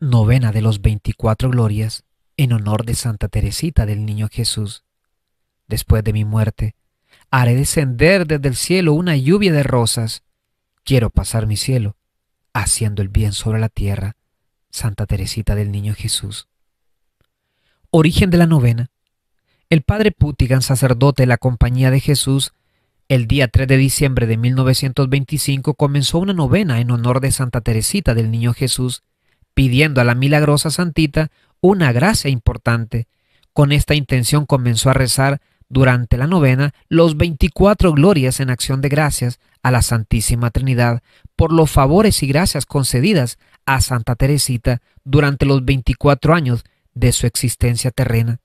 Novena de los 24 Glorias en honor de Santa Teresita del Niño Jesús. Después de mi muerte, haré descender desde el cielo una lluvia de rosas. Quiero pasar mi cielo, haciendo el bien sobre la tierra. Santa Teresita del Niño Jesús. Origen de la novena. El padre Putigan, sacerdote de la Compañía de Jesús, el día 3 de diciembre de 1925 comenzó una novena en honor de Santa Teresita del Niño Jesús, pidiendo a la milagrosa Santita una gracia importante. Con esta intención comenzó a rezar durante la novena los 24 glorias en acción de gracias a la Santísima Trinidad por los favores y gracias concedidas a Santa Teresita durante los 24 años de su existencia terrena.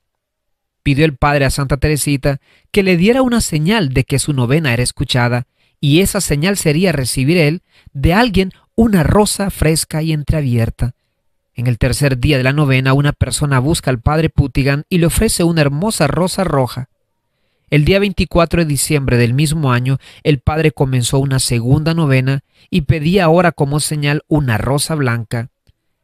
Pidió el Padre a Santa Teresita que le diera una señal de que su novena era escuchada, y esa señal sería recibir él de alguien una rosa fresca y entreabierta. En el tercer día de la novena, una persona busca al Padre Putigan y le ofrece una hermosa rosa roja. El día 24 de diciembre del mismo año, el padre comenzó una segunda novena y pedía ahora como señal una rosa blanca.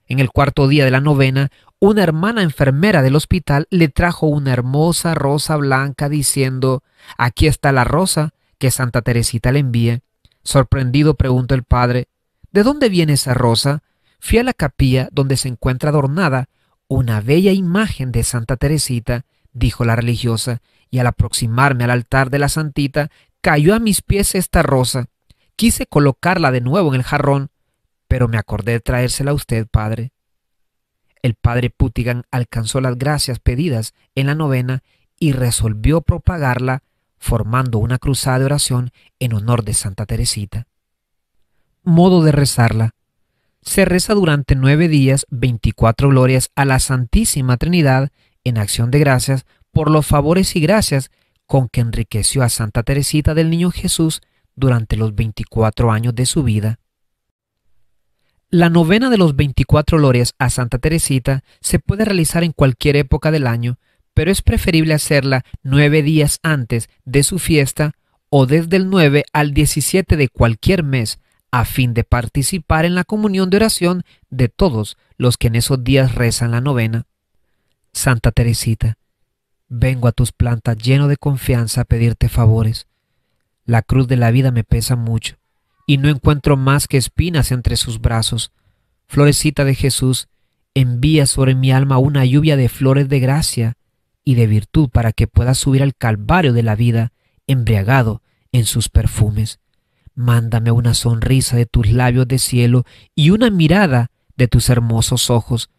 En el cuarto día de la novena, una hermana enfermera del hospital le trajo una hermosa rosa blanca diciendo, Aquí está la rosa que Santa Teresita le envía. Sorprendido preguntó el padre, ¿De dónde viene esa rosa? Fui a la capilla donde se encuentra adornada una bella imagen de Santa Teresita, dijo la religiosa, y al aproximarme al altar de la santita, cayó a mis pies esta rosa. Quise colocarla de nuevo en el jarrón, pero me acordé de traérsela a usted, padre. El padre Putigan alcanzó las gracias pedidas en la novena y resolvió propagarla formando una cruzada de oración en honor de Santa Teresita. Modo de rezarla. Se reza durante nueve días veinticuatro glorias a la Santísima Trinidad en acción de gracias por los favores y gracias con que enriqueció a Santa Teresita del Niño Jesús durante los 24 años de su vida. La novena de los 24 glorias a Santa Teresita se puede realizar en cualquier época del año, pero es preferible hacerla nueve días antes de su fiesta o desde el 9 al 17 de cualquier mes, a fin de participar en la comunión de oración de todos los que en esos días rezan la novena. Santa Teresita, vengo a tus plantas lleno de confianza a pedirte favores. La cruz de la vida me pesa mucho, y no encuentro más que espinas entre sus brazos. Florecita de Jesús, envía sobre mi alma una lluvia de flores de gracia y de virtud para que pueda subir al calvario de la vida, embriagado en sus perfumes. Mándame una sonrisa de tus labios de cielo y una mirada de tus hermosos ojos,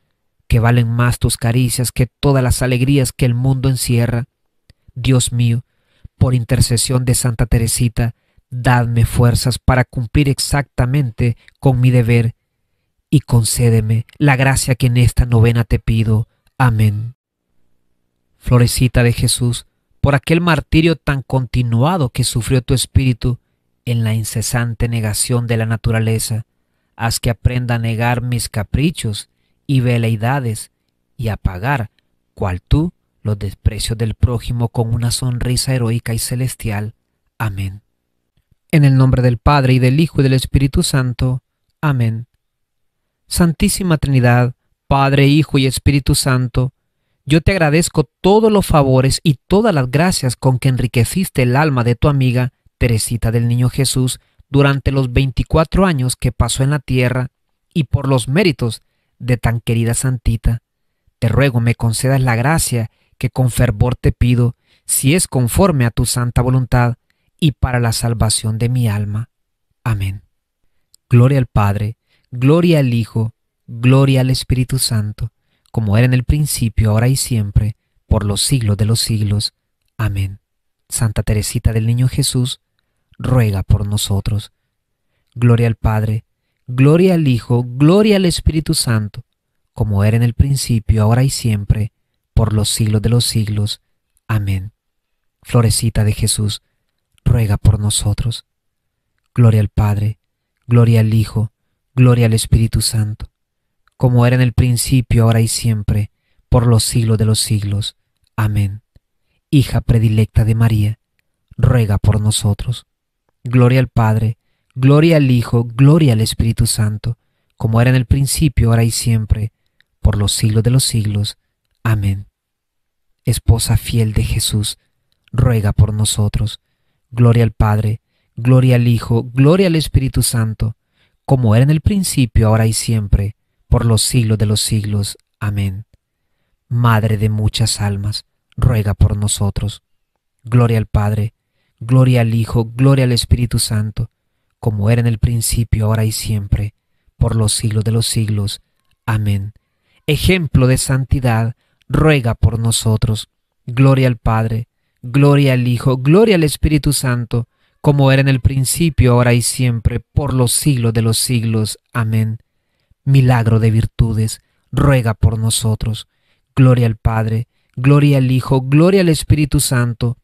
que valen más tus caricias que todas las alegrías que el mundo encierra. Dios mío, por intercesión de Santa Teresita, dadme fuerzas para cumplir exactamente con mi deber y concédeme la gracia que en esta novena te pido. Amén. Florecita de Jesús, por aquel martirio tan continuado que sufrió tu espíritu en la incesante negación de la naturaleza, haz que aprenda a negar mis caprichos y veleidades y apagar, cual tú, los desprecios del prójimo con una sonrisa heroica y celestial. Amén. En el nombre del Padre y del Hijo y del Espíritu Santo. Amén. Santísima Trinidad, Padre, Hijo y Espíritu Santo, yo te agradezco todos los favores y todas las gracias con que enriqueciste el alma de tu amiga Teresita del Niño Jesús durante los veinticuatro años que pasó en la tierra y por los méritos de tan querida Santita, te ruego me concedas la gracia que con fervor te pido, si es conforme a tu santa voluntad y para la salvación de mi alma. Amén. Gloria al Padre, gloria al Hijo, gloria al Espíritu Santo, como era en el principio, ahora y siempre, por los siglos de los siglos. Amén. Santa Teresita del Niño Jesús, ruega por nosotros. Gloria al Padre, Gloria al Hijo, gloria al Espíritu Santo, como era en el principio, ahora y siempre, por los siglos de los siglos. Amén. Florecita de Jesús, ruega por nosotros. Gloria al Padre, gloria al Hijo, gloria al Espíritu Santo, como era en el principio, ahora y siempre, por los siglos de los siglos. Amén. Hija predilecta de María, ruega por nosotros. Gloria al Padre, Gloria al Hijo, gloria al Espíritu Santo, como era en el principio, ahora y siempre, por los siglos de los siglos. Amén. Esposa fiel de Jesús, ruega por nosotros. Gloria al Padre, gloria al Hijo, gloria al Espíritu Santo, como era en el principio, ahora y siempre, por los siglos de los siglos. Amén. Madre de muchas almas, ruega por nosotros. Gloria al Padre, gloria al Hijo, gloria al Espíritu Santo, como era en el principio, ahora y siempre, por los siglos de los siglos. Amén. Ejemplo de santidad, ruega por nosotros. Gloria al Padre, gloria al Hijo, gloria al Espíritu Santo, como era en el principio, ahora y siempre, por los siglos de los siglos. Amén. Milagro de virtudes, ruega por nosotros. Gloria al Padre, gloria al Hijo, gloria al Espíritu Santo,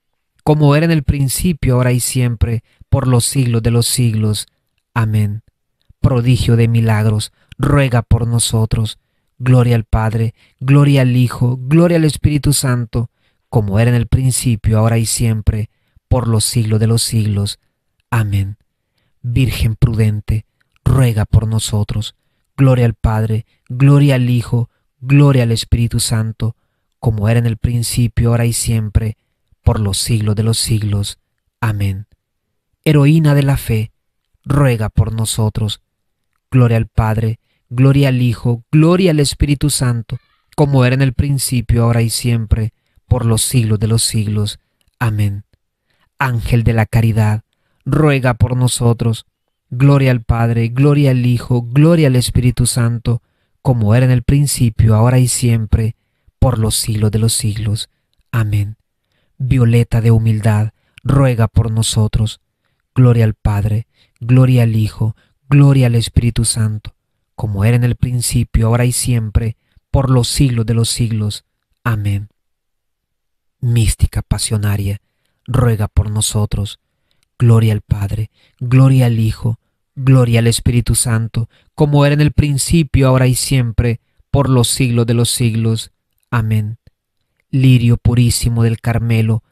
como era en el principio, ahora y siempre, por los siglos de los siglos. Amén. Prodigio de milagros, ruega por nosotros. Gloria al Padre, gloria al Hijo, gloria al Espíritu Santo, como era en el principio, ahora y siempre, por los siglos de los siglos. Amén. Virgen prudente, ruega por nosotros. Gloria al Padre, gloria al Hijo, gloria al Espíritu Santo, como era en el principio, ahora y siempre, por los siglos de los siglos. Amén. Heroína de la fe, ruega por nosotros. Gloria al Padre, gloria al Hijo, gloria al Espíritu Santo, como era en el principio, ahora y siempre, por los siglos de los siglos. Amén. Ángel de la caridad, ruega por nosotros. Gloria al Padre, gloria al Hijo, gloria al Espíritu Santo, como era en el principio, ahora y siempre, por los siglos de los siglos. Amén. Violeta de humildad, ruega por nosotros. Gloria al Padre, gloria al Hijo, gloria al Espíritu Santo, como era en el principio, ahora y siempre, por los siglos de los siglos. Amén. Mística pasionaria, ruega por nosotros. Gloria al Padre, gloria al Hijo, gloria al Espíritu Santo, como era en el principio, ahora y siempre, por los siglos de los siglos. Amén. Lirio purísimo del Carmelo,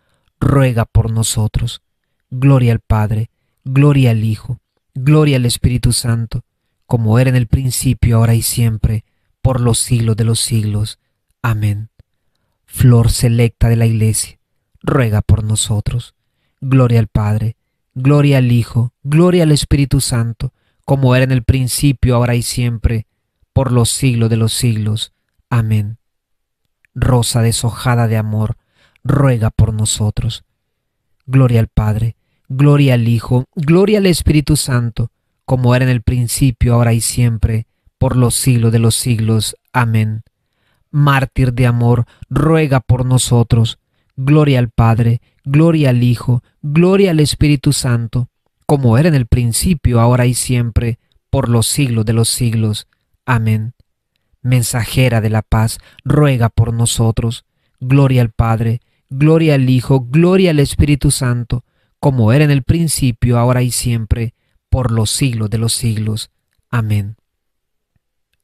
ruega por nosotros. Gloria al Padre, gloria al Hijo, gloria al Espíritu Santo, como era en el principio, ahora y siempre, por los siglos de los siglos. Amén. Flor selecta de la Iglesia, ruega por nosotros. Gloria al Padre, gloria al Hijo, gloria al Espíritu Santo, como era en el principio, ahora y siempre, por los siglos de los siglos. Amén. Rosa deshojada de amor, ruega por nosotros. Gloria al Padre, gloria al Hijo, gloria al Espíritu Santo, como era en el principio, ahora y siempre, por los siglos de los siglos. Amén. Mártir de amor, ruega por nosotros. Gloria al Padre, gloria al Hijo, gloria al Espíritu Santo, como era en el principio, ahora y siempre, por los siglos de los siglos. Amén. Mensajera de la paz, ruega por nosotros. Gloria al Padre, gloria al Hijo, gloria al Espíritu Santo, como era en el principio, ahora y siempre, por los siglos de los siglos. Amén.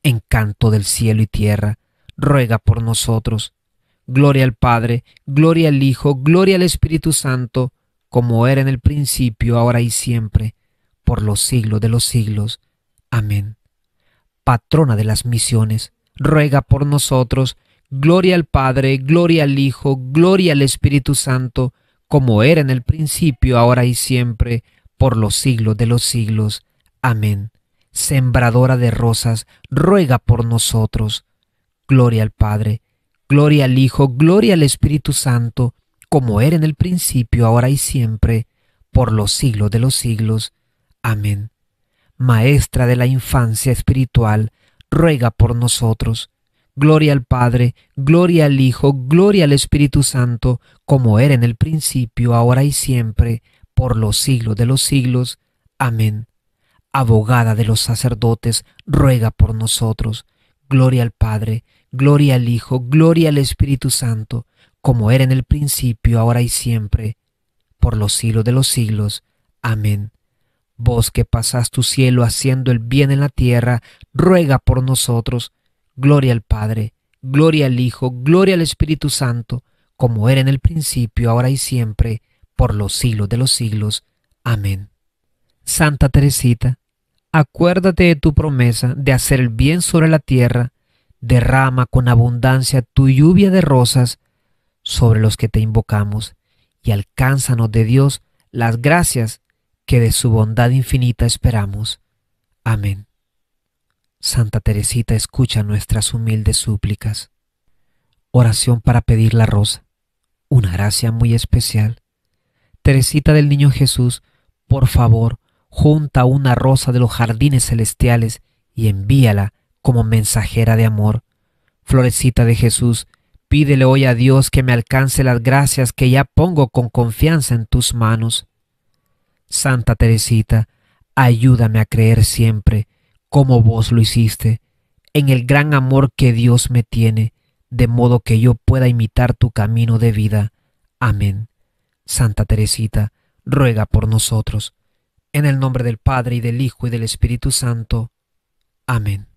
Encanto del cielo y tierra, ruega por nosotros. Gloria al Padre, gloria al Hijo, gloria al Espíritu Santo, como era en el principio, ahora y siempre, por los siglos de los siglos. Amén. Patrona de las misiones, ruega por nosotros. Gloria al Padre, gloria al Hijo, gloria al Espíritu Santo, como era en el principio, ahora y siempre, por los siglos de los siglos. Amén. Sembradora de rosas, ruega por nosotros. Gloria al Padre, gloria al Hijo, gloria al Espíritu Santo, como era en el principio, ahora y siempre, por los siglos de los siglos. Amén. Maestra de la infancia espiritual, ruega por nosotros. Gloria al Padre, gloria al Hijo, gloria al Espíritu Santo, como era en el principio, ahora y siempre, por los siglos de los siglos. Amén. Abogada de los sacerdotes, ruega por nosotros. Gloria al Padre, gloria al Hijo, gloria al Espíritu Santo, como era en el principio, ahora y siempre, por los siglos de los siglos. Amén. Vos que pasás tu cielo haciendo el bien en la tierra, ruega por nosotros. Gloria al Padre, gloria al Hijo, gloria al Espíritu Santo, como era en el principio, ahora y siempre, por los siglos de los siglos. Amén. Santa Teresita, acuérdate de tu promesa de hacer el bien sobre la tierra, derrama con abundancia tu lluvia de rosas sobre los que te invocamos, y alcánzanos de Dios las gracias que de su bondad infinita esperamos. Amén. Santa Teresita escucha nuestras humildes súplicas. Oración para pedir la rosa, una gracia muy especial. Teresita del Niño Jesús, por favor, junta una rosa de los jardines celestiales y envíala como mensajera de amor. Florecita de Jesús, pídele hoy a Dios que me alcance las gracias que ya pongo con confianza en tus manos. Santa Teresita, ayúdame a creer siempre, como vos lo hiciste, en el gran amor que Dios me tiene, de modo que yo pueda imitar tu camino de vida. Amén. Santa Teresita, ruega por nosotros. En el nombre del Padre y del Hijo y del Espíritu Santo. Amén.